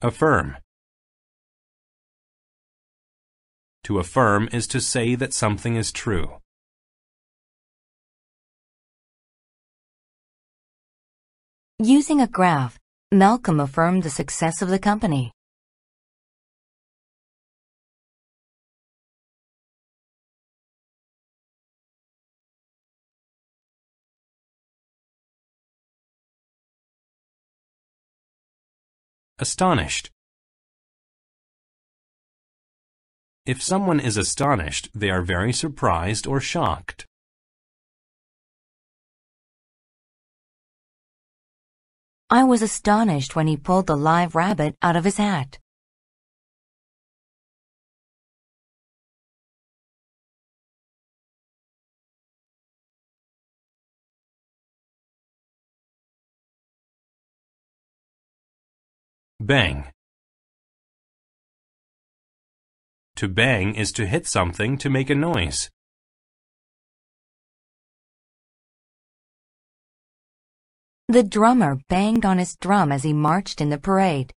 Affirm. To affirm is to say that something is true. Using a graph, Malcolm affirmed the success of the company. Astonished. If someone is astonished, they are very surprised or shocked. I was astonished when he pulled the live rabbit out of his hat. Bang. To bang is to hit something to make a noise. The drummer banged on his drum as he marched in the parade.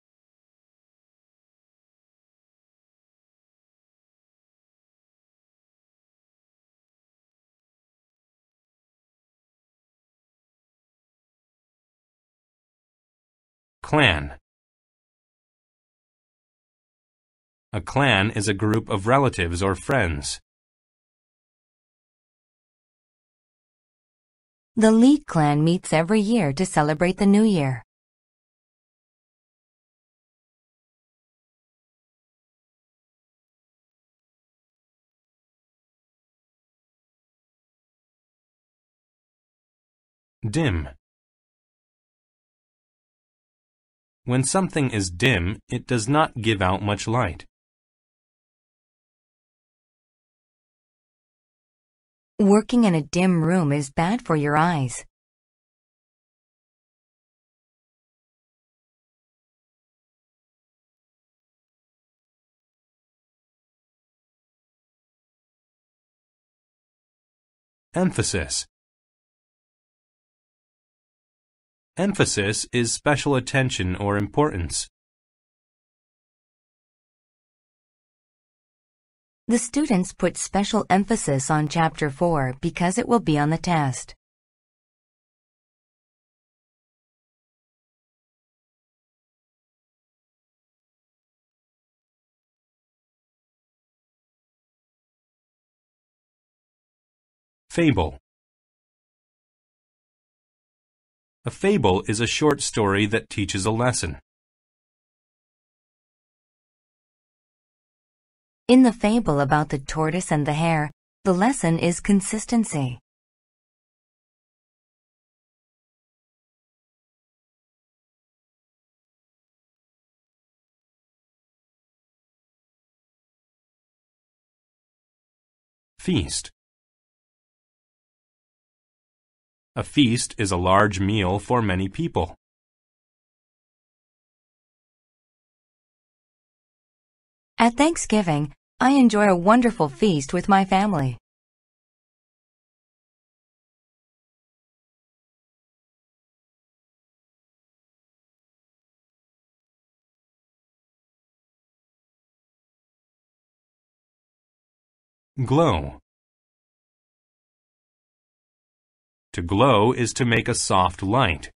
Clan. A clan is a group of relatives or friends. The Lee clan meets every year to celebrate the new year. Dim. When something is dim, it does not give out much light. Working in a dim room is bad for your eyes. Emphasis. Emphasis is special attention or importance. The students put special emphasis on Chapter 4 because it will be on the test. Fable. A fable is a short story that teaches a lesson. In the fable about the tortoise and the hare, the lesson is consistency. Feast. A feast is a large meal for many people. At Thanksgiving, I enjoy a wonderful feast with my family. Glow. To glow is to make a soft light.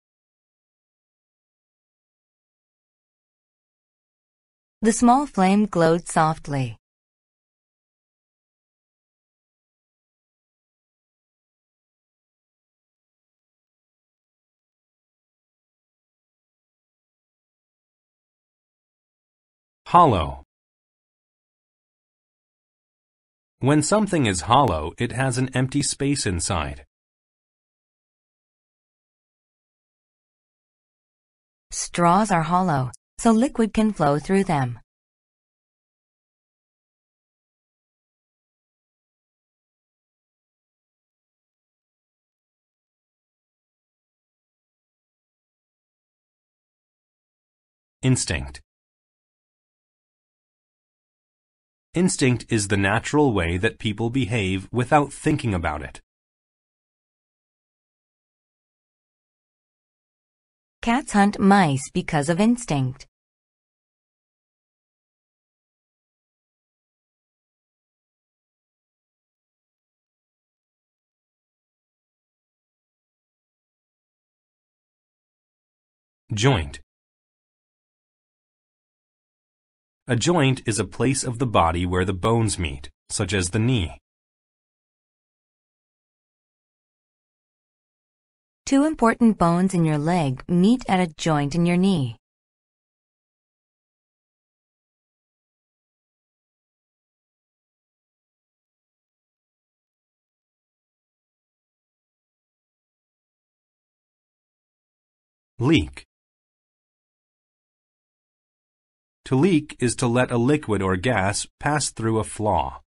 The small flame glowed softly. Hollow. When something is hollow, it has an empty space inside. Straws are hollow, so liquid can flow through them. Instinct. Instinct is the natural way that people behave without thinking about it. Cats hunt mice because of instinct. Joint. A joint is a place of the body where the bones meet, such as the knee. Two important bones in your leg meet at a joint in your knee. Leak. To leak is to let a liquid or gas pass through a flaw.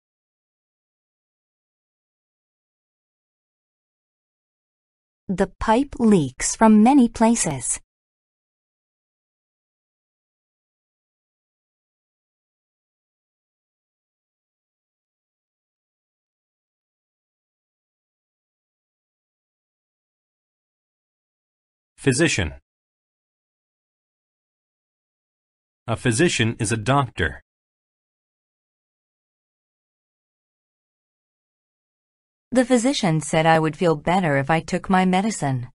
The pipe leaks from many places. Physician. A physician is a doctor. The physician said I would feel better if I took my medicine.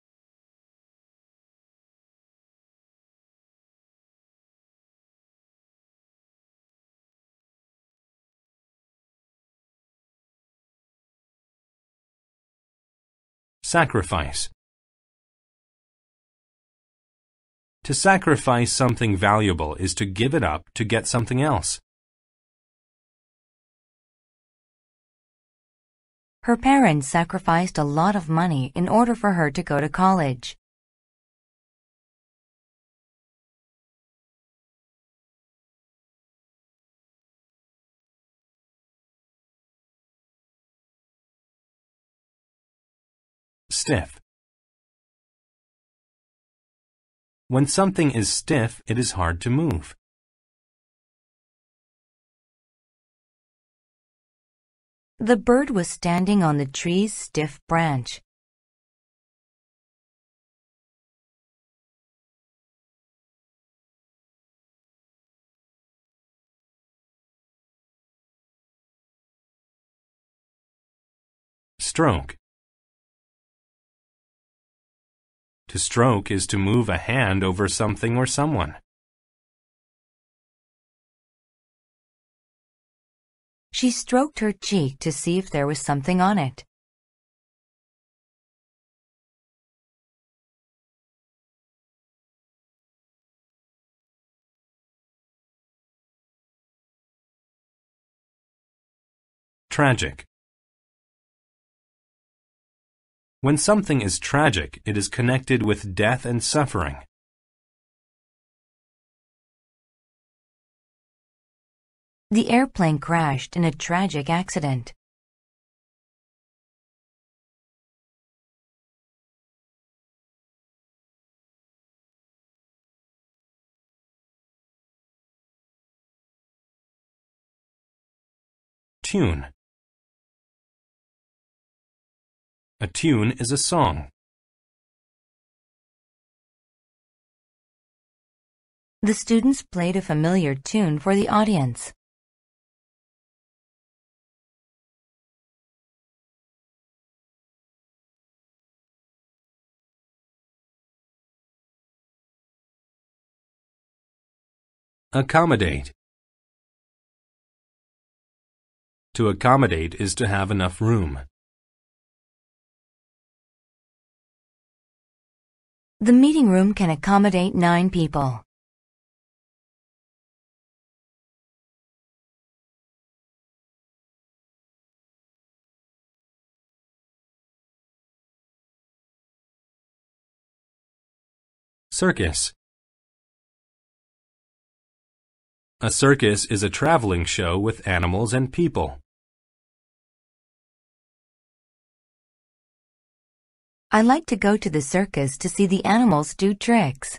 Sacrifice. To sacrifice something valuable is to give it up to get something else. Her parents sacrificed a lot of money in order for her to go to college. Stiff. When something is stiff, it is hard to move. The bird was standing on the tree's stiff branch. Stroke. To stroke is to move a hand over something or someone. She stroked her cheek to see if there was something on it. Tragic. When something is tragic, it is connected with death and suffering. The airplane crashed in a tragic accident. Tune. A tune is a song. The students played a familiar tune for the audience. Accommodate. To accommodate is to have enough room. The meeting room can accommodate nine people. Circus. A circus is a traveling show with animals and people. I like to go to the circus to see the animals do tricks.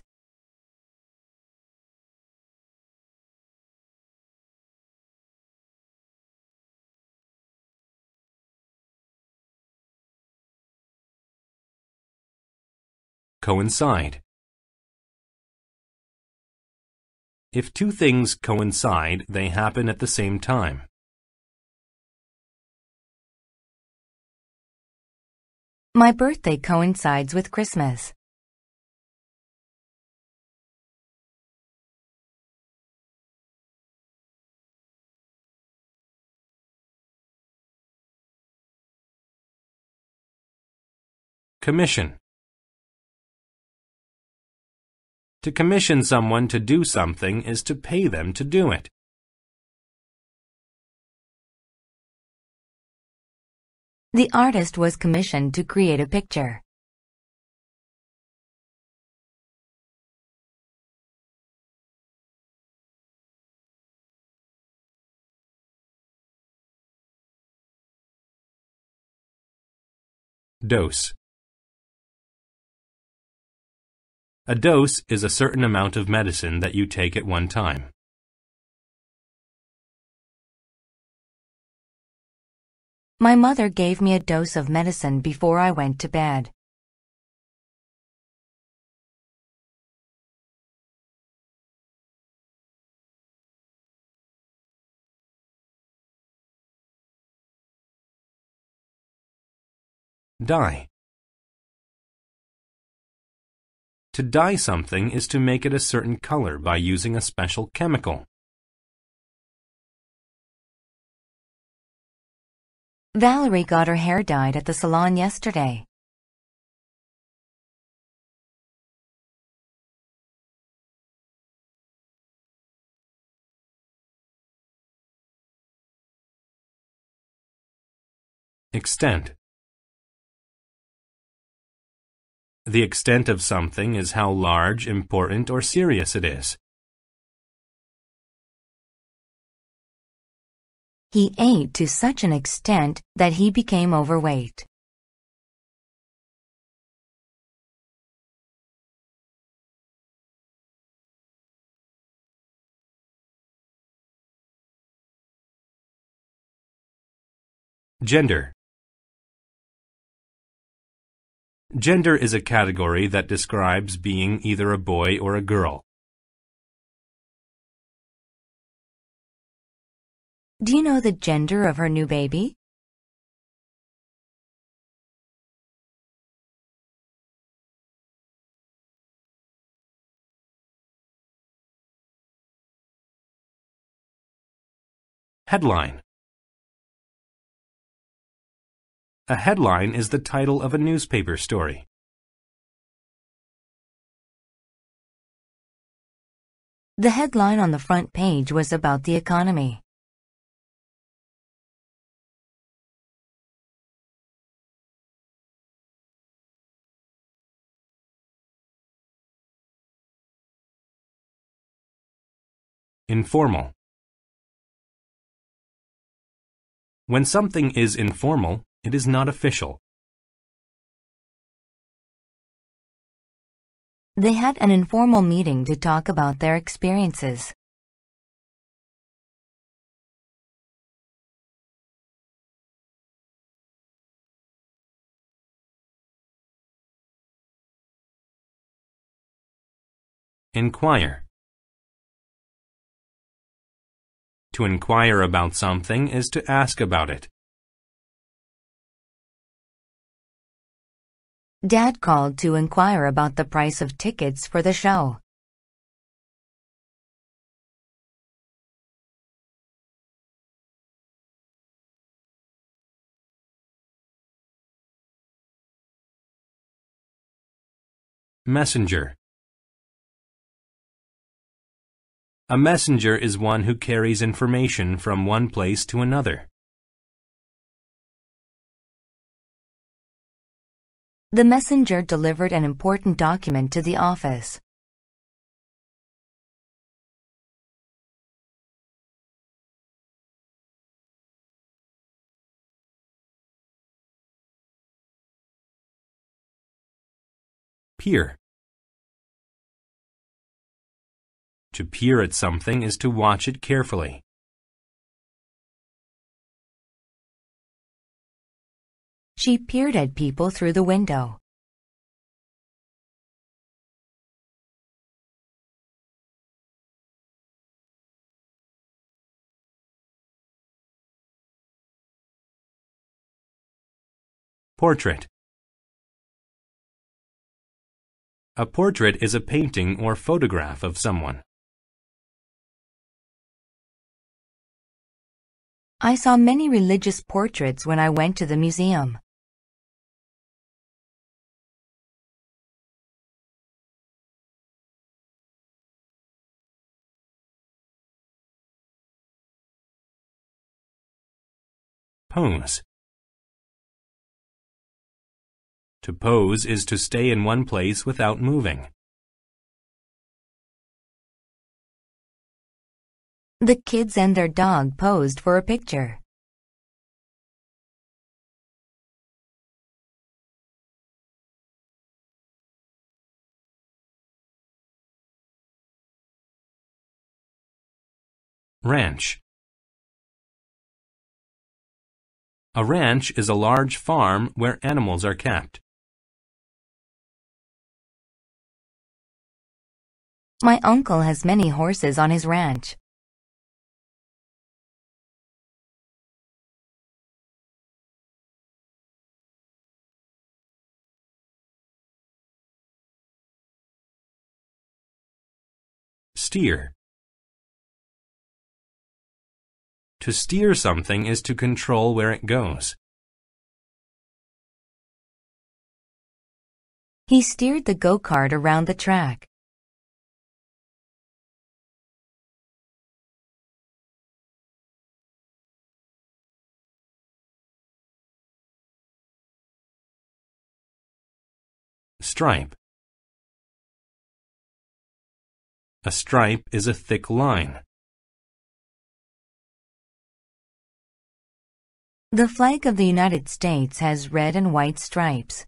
Coincide. If two things coincide, they happen at the same time. My birthday coincides with Christmas. Commission To commission someone to do something is to pay them to do it. The artist was commissioned to create a picture. Dose. A dose is a certain amount of medicine that you take at one time. My mother gave me a dose of medicine before I went to bed. Dye. To dye something is to make it a certain color by using a special chemical. Valerie got her hair dyed at the salon yesterday. Extent. The extent of something is how large, important, or serious it is. He ate to such an extent that he became overweight. Gender. Gender is a category that describes being either a boy or a girl. Do you know the gender of her new baby? Headline. A headline is the title of a newspaper story. The headline on the front page was about the economy. Informal. When something is informal, it is not official. They had an informal meeting to talk about their experiences. Inquire. To inquire about something is to ask about it. Dad called to inquire about the price of tickets for the show. Messenger. A messenger is one who carries information from one place to another. The messenger delivered an important document to the office. Peer. To peer at something is to watch it carefully. She peered at people through the window. Portrait. A portrait is a painting or photograph of someone. I saw many religious portraits when I went to the museum. Pose. To pose is to stay in one place without moving. The kids and their dog posed for a picture. Ranch. A ranch is a large farm where animals are kept. My uncle has many horses on his ranch. Steer. To steer something is to control where it goes. He steered the go-kart around the track. Stripe. A stripe is a thick line. The flag of the United States has red and white stripes.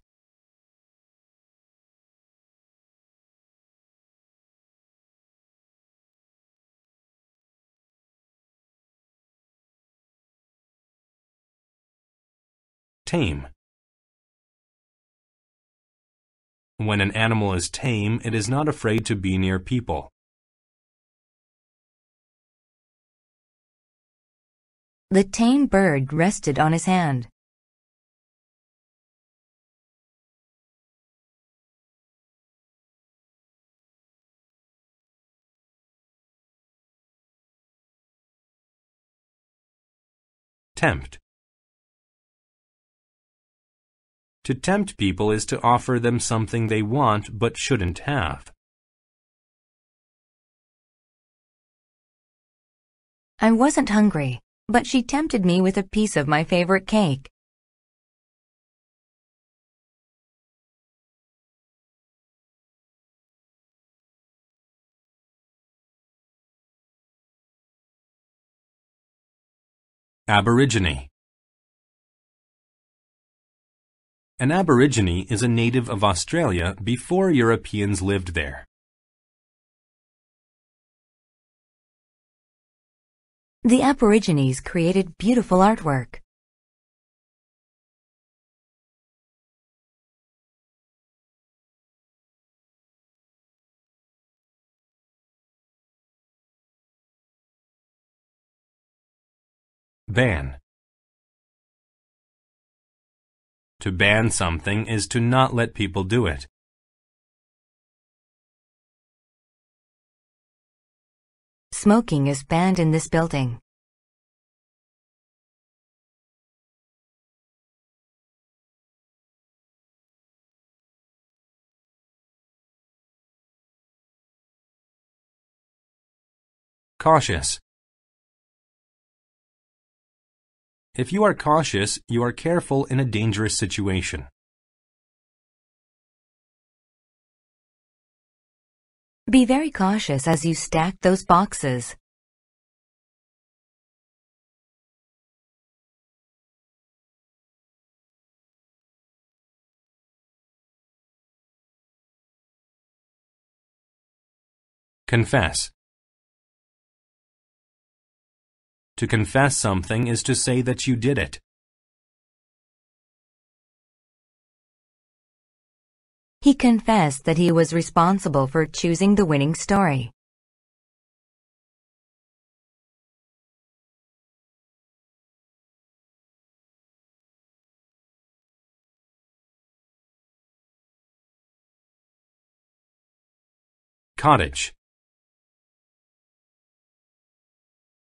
Tame. When an animal is tame, it is not afraid to be near people. The tame bird rested on his hand. Tempt. To tempt people is to offer them something they want but shouldn't have. I wasn't hungry, but she tempted me with a piece of my favorite cake. Aborigine. An Aborigine is a native of Australia before Europeans lived there. The Aborigines created beautiful artwork. Ban. To ban something is to not let people do it. Smoking is banned in this building. Cautious. If you are cautious, you are careful in a dangerous situation. Be very cautious as you stack those boxes. Confess. To confess something is to say that you did it. He confessed that he was responsible for choosing the winning story. Cottage.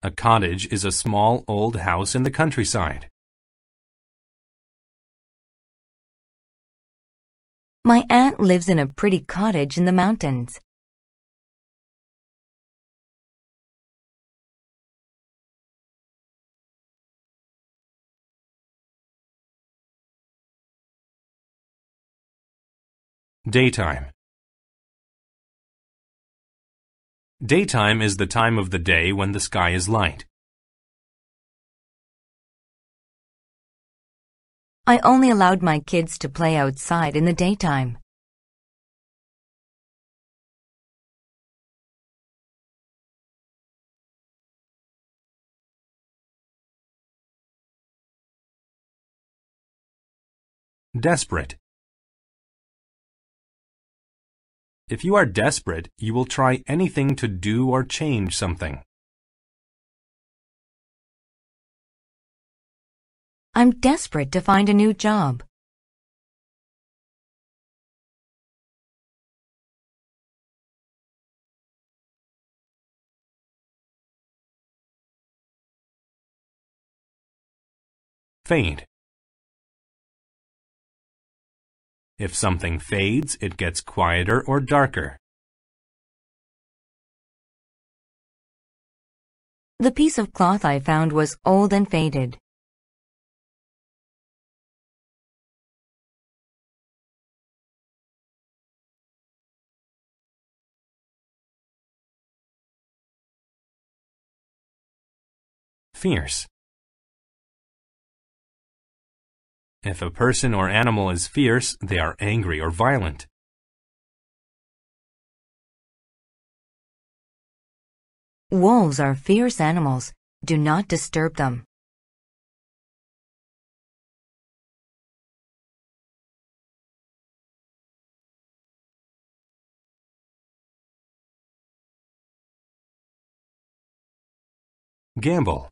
A cottage is a small old house in the countryside. My aunt lives in a pretty cottage in the mountains. Daytime Daytime is the time of the day when the sky is light. I only allowed my kids to play outside in the daytime. Desperate. If you are desperate, you will try anything to do or change something. I'm desperate to find a new job. Fade. If something fades, it gets quieter or darker. The piece of cloth I found was old and faded. Fierce. If a person or animal is fierce, they are angry or violent. Wolves are fierce animals. Do not disturb them. Gamble.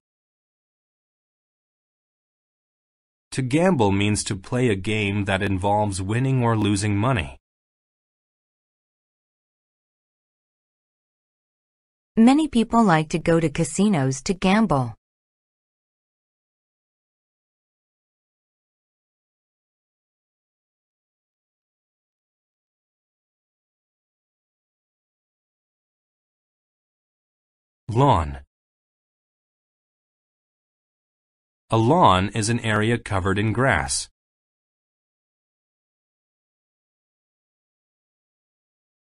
To gamble means to play a game that involves winning or losing money. Many people like to go to casinos to gamble. Lawn. A lawn is an area covered in grass.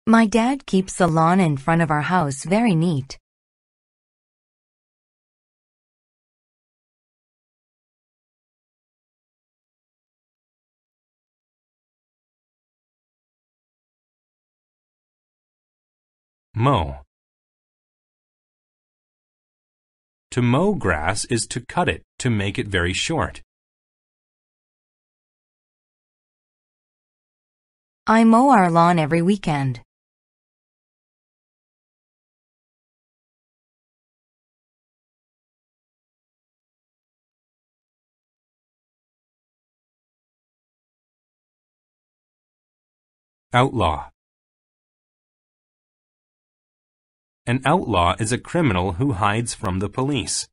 My dad keeps the lawn in front of our house very neat. Mow. To mow grass is to cut it to make it very short. I mow our lawn every weekend. Outlaw. An outlaw is a criminal who hides from the police.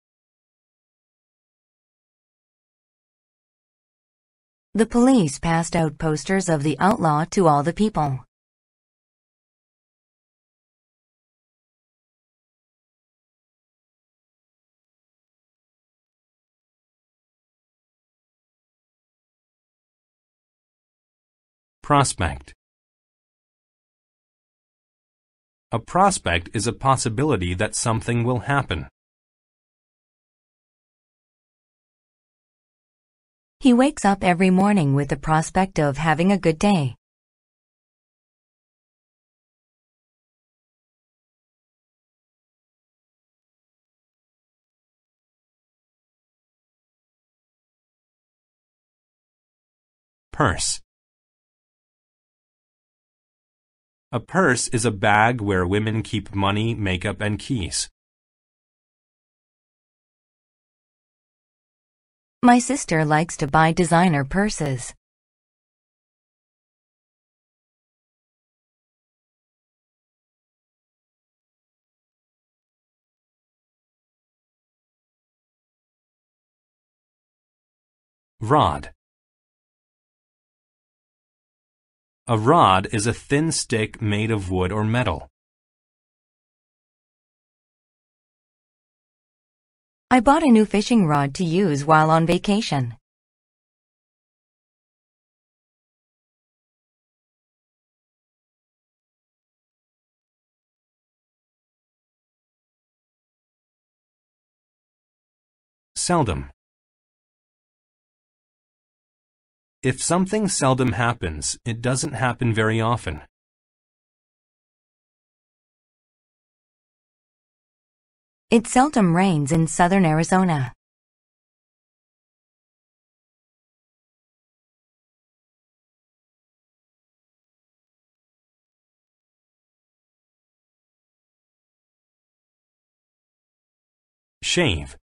The police passed out posters of the outlaw to all the people. Prospect. A prospect is a possibility that something will happen. He wakes up every morning with the prospect of having a good day. Purse. A purse is a bag where women keep money, makeup, and keys. My sister likes to buy designer purses. Rod. A rod is a thin stick made of wood or metal. I bought a new fishing rod to use while on vacation. Seldom. If something seldom happens, it doesn't happen very often. It seldom rains in southern Arizona. Shave.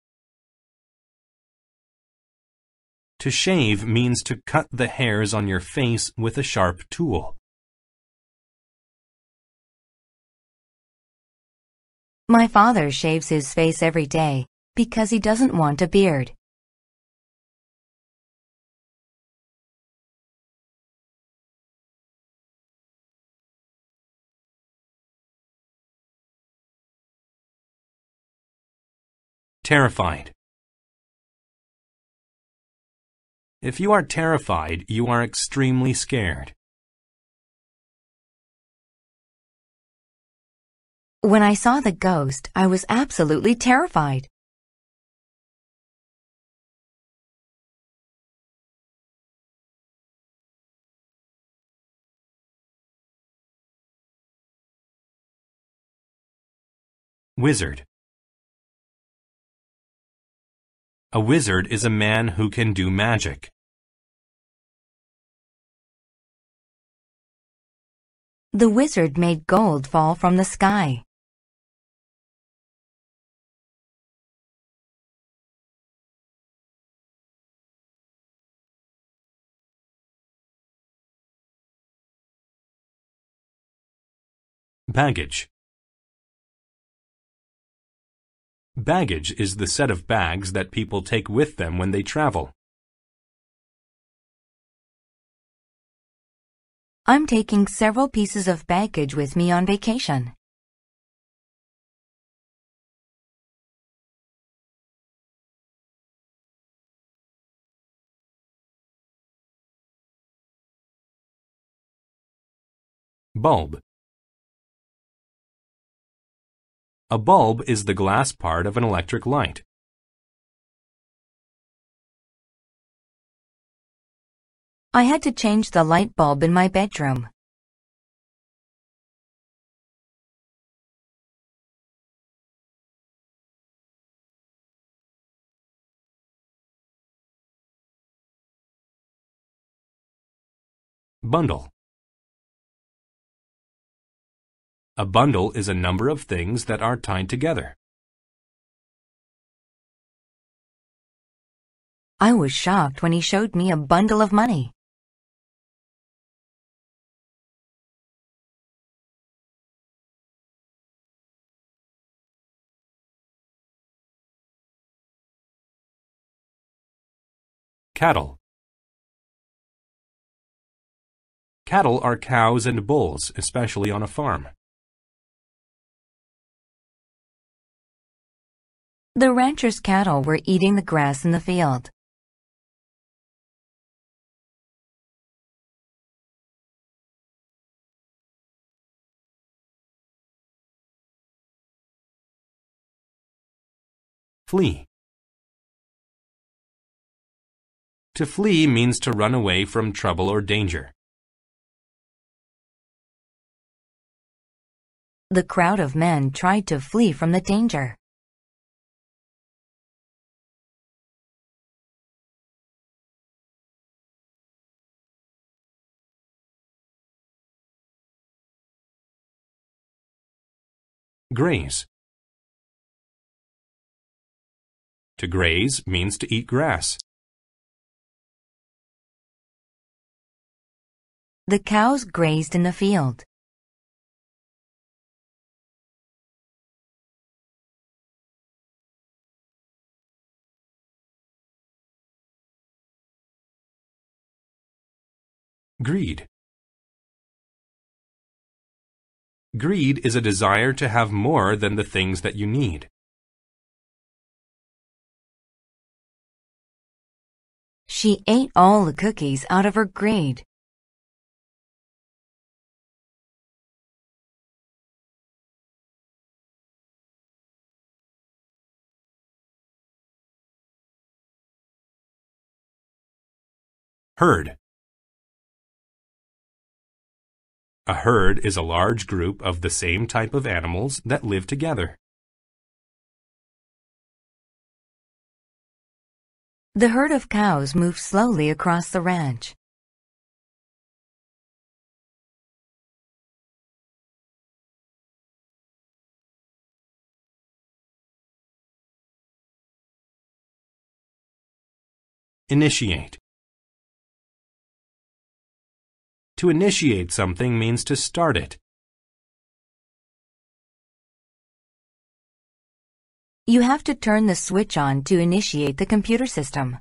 To shave means to cut the hairs on your face with a sharp tool. My father shaves his face every day because he doesn't want a beard. Terrified. If you are terrified, you are extremely scared. When I saw the ghost, I was absolutely terrified. Wizard. A wizard is a man who can do magic. The wizard made gold fall from the sky. Baggage. Baggage is the set of bags that people take with them when they travel. I'm taking several pieces of baggage with me on vacation. Bulb. A bulb is the glass part of an electric light. I had to change the light bulb in my bedroom. Bundle. A bundle is a number of things that are tied together. I was shocked when he showed me a bundle of money. Cattle. Cattle are cows and bulls, especially on a farm. The rancher's cattle were eating the grass in the field. Flee. To flee means to run away from trouble or danger. The crowd of men tried to flee from the danger. Graze. To graze means to eat grass. The cows grazed in the field. Greed. Greed is a desire to have more than the things that you need. She ate all the cookies out of her greed. Herd. A herd is a large group of the same type of animals that live together. The herd of cows moved slowly across the ranch. Initiate. To initiate something means to start it. You have to turn the switch on to initiate the computer system.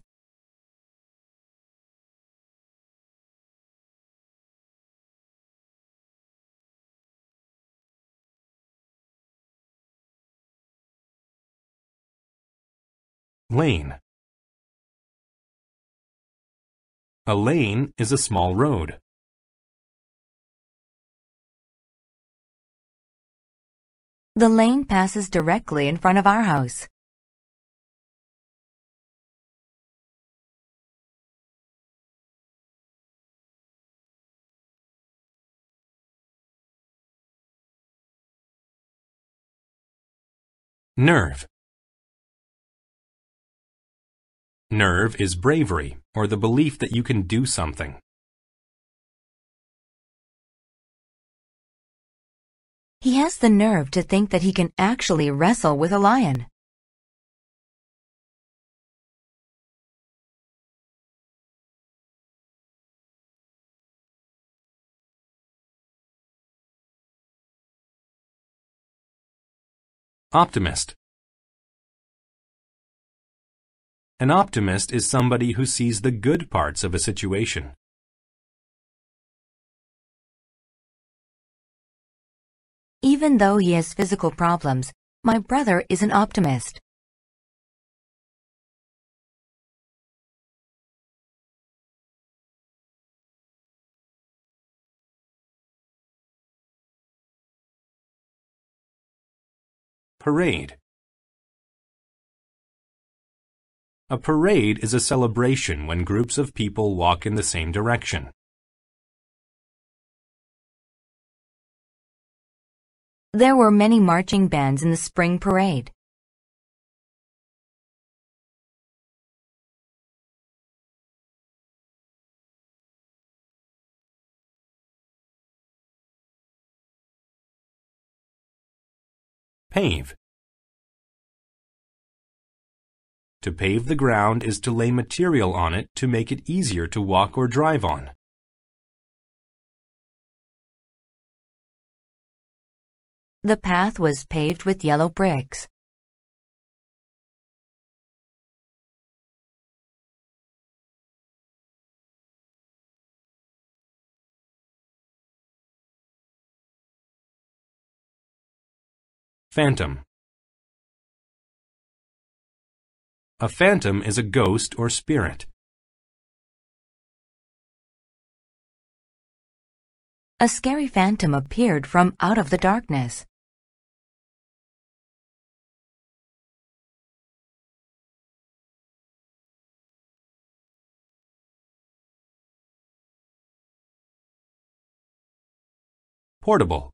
Lane. A lane is a small road. The lane passes directly in front of our house. Nerve. Nerve is bravery, or the belief that you can do something. He has the nerve to think that he can actually wrestle with a lion. Optimist. An optimist is somebody who sees the good parts of a situation. Even though he has physical problems, my brother is an optimist. Parade. A parade is a celebration when groups of people walk in the same direction. There were many marching bands in the spring parade. Pave. To pave the ground is to lay material on it to make it easier to walk or drive on. The path was paved with yellow bricks. Phantom. A phantom is a ghost or spirit. A scary phantom appeared from out of the darkness. Portable.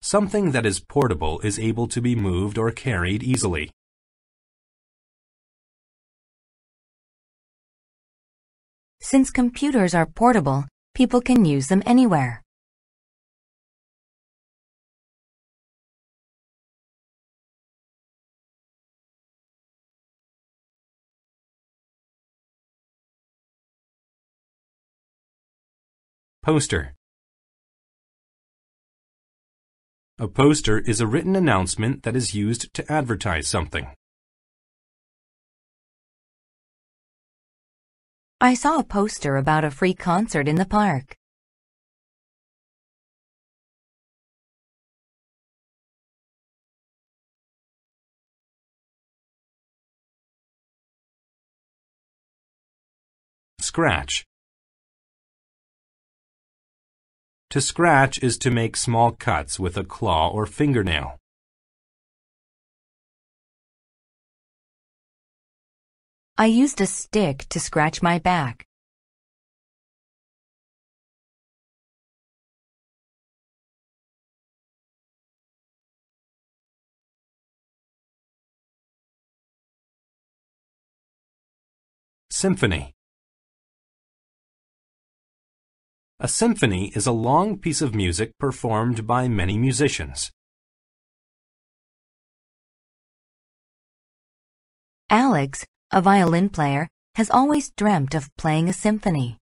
Something that is portable is able to be moved or carried easily. Since computers are portable, people can use them anywhere. Poster. A poster is a written announcement that is used to advertise something. I saw a poster about a free concert in the park. Scratch. To scratch is to make small cuts with a claw or fingernail. I used a stick to scratch my back. Symphony A symphony is a long piece of music performed by many musicians. Alex, a violin player, has always dreamt of playing a symphony.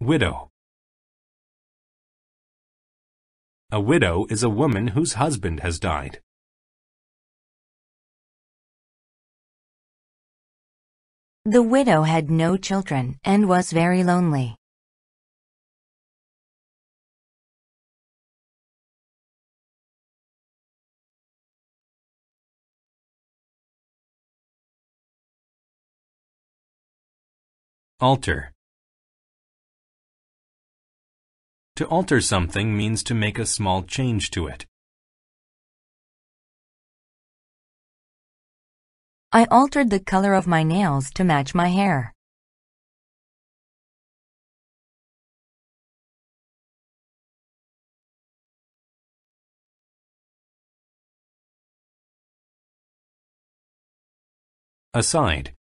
Widow A widow is a woman whose husband has died. The widow had no children and was very lonely. Alter To alter something means to make a small change to it. I altered the color of my nails to match my hair. Aside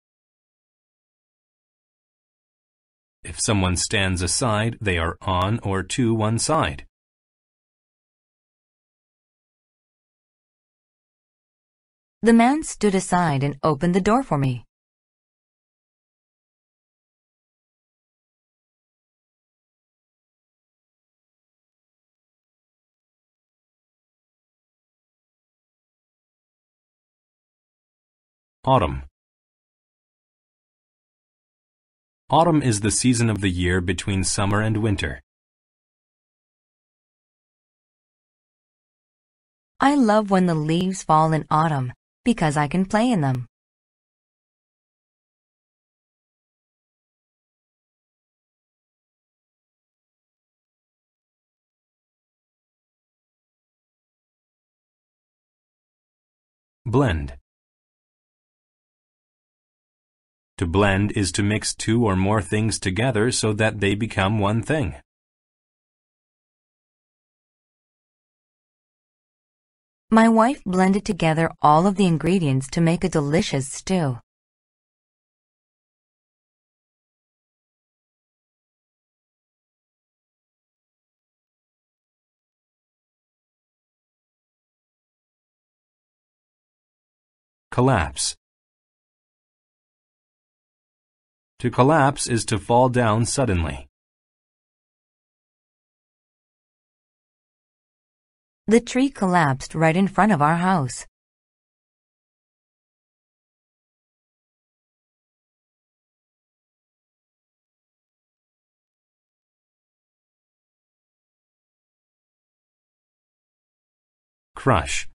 If someone stands aside, they are on or to one side. The man stood aside and opened the door for me. Autumn Autumn is the season of the year between summer and winter. I love when the leaves fall in autumn because I can play in them. Blend To blend is to mix two or more things together so that they become one thing. My wife blended together all of the ingredients to make a delicious stew. Collapse To collapse is to fall down suddenly. The tree collapsed right in front of our house. Crush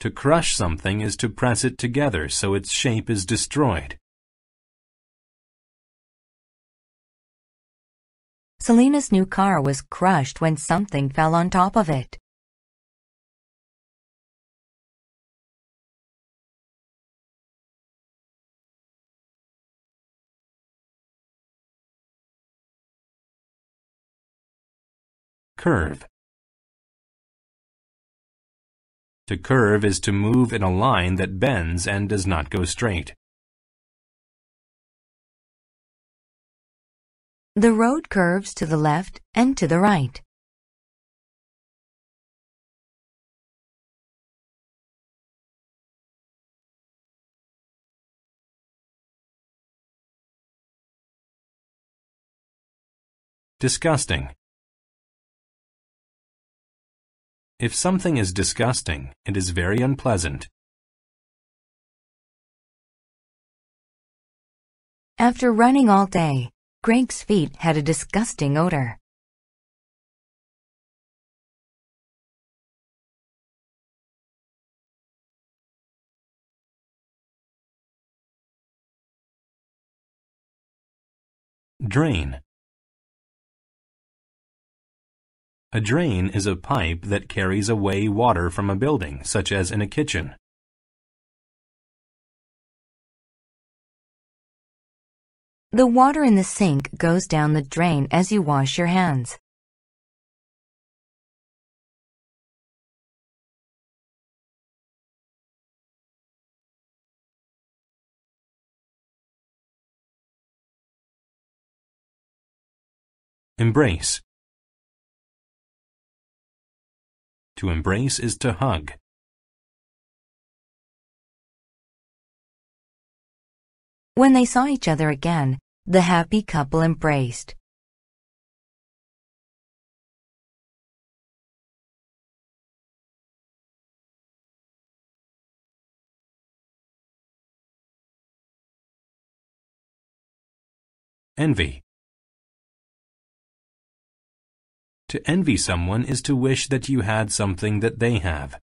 To crush something is to press it together so its shape is destroyed. Selena's new car was crushed when something fell on top of it. Curve To curve is to move in a line that bends and does not go straight. The road curves to the left and to the right. Disgusting If something is disgusting, it is very unpleasant. After running all day, Greg's feet had a disgusting odor. Drain. A drain is a pipe that carries away water from a building, such as in a kitchen. The water in the sink goes down the drain as you wash your hands. Embrace. To embrace is to hug. When they saw each other again, the happy couple embraced. Envy. To envy someone is to wish that you had something that they have.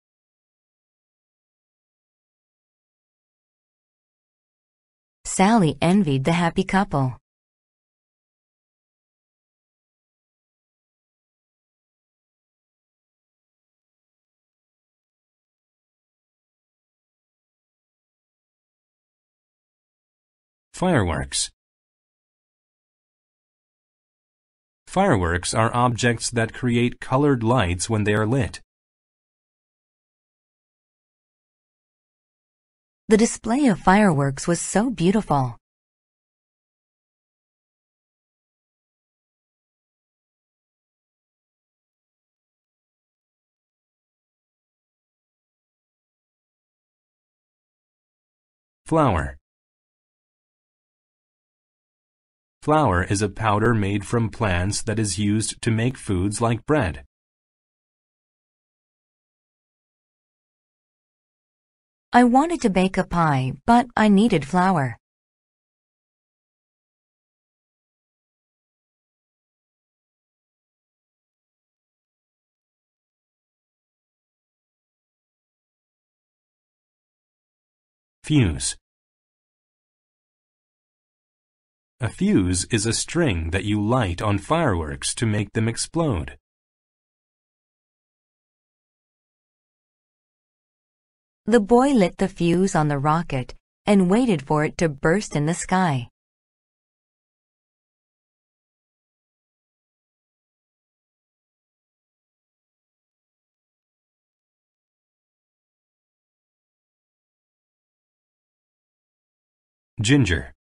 Sally envied the happy couple. Fireworks. Fireworks are objects that create colored lights when they are lit. The display of fireworks was so beautiful. Flour. Flour is a powder made from plants that is used to make foods like bread. I wanted to bake a pie, but I needed flour. Fuse. A fuse is a string that you light on fireworks to make them explode. The boy lit the fuse on the rocket and waited for it to burst in the sky. Ginger.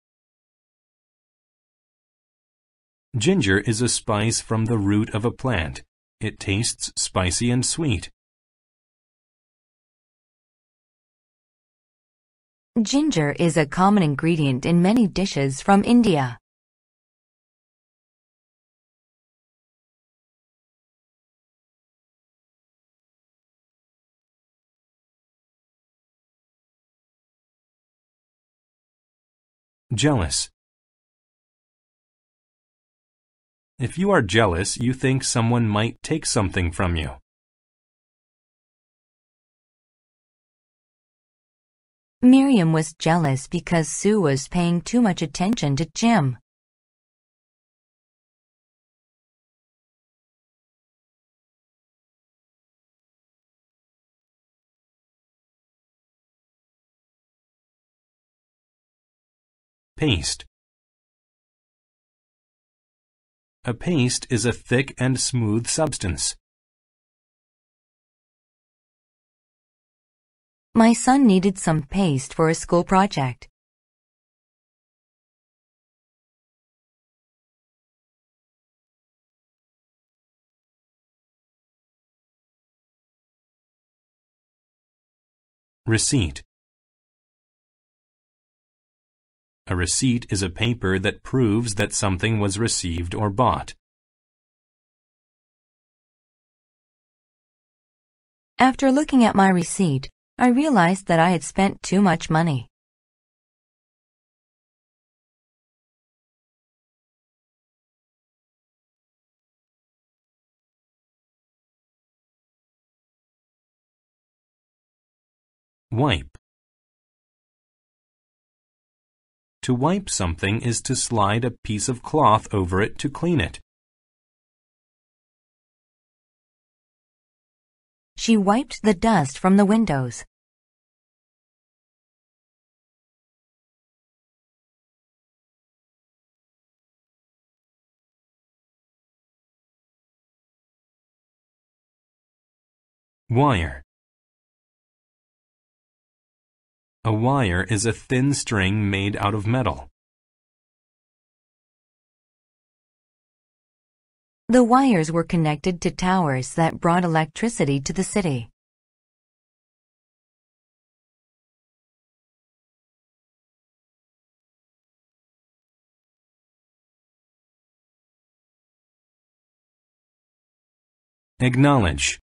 Ginger is a spice from the root of a plant. It tastes spicy and sweet. Ginger is a common ingredient in many dishes from India. Jealous. If you are jealous, you think someone might take something from you. Miriam was jealous because Sue was paying too much attention to Jim. Paste. A paste is a thick and smooth substance. My son needed some paste for a school project. Receipt. A receipt is a paper that proves that something was received or bought. After looking at my receipt, I realized that I had spent too much money. Wipe. To wipe something is to slide a piece of cloth over it to clean it. She wiped the dust from the windows. Wire. A wire is a thin string made out of metal. The wires were connected to towers that brought electricity to the city. Acknowledge.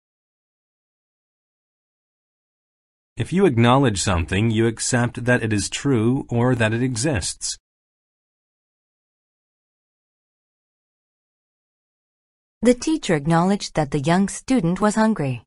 If you acknowledge something, you accept that it is true or that it exists. The teacher acknowledged that the young student was hungry.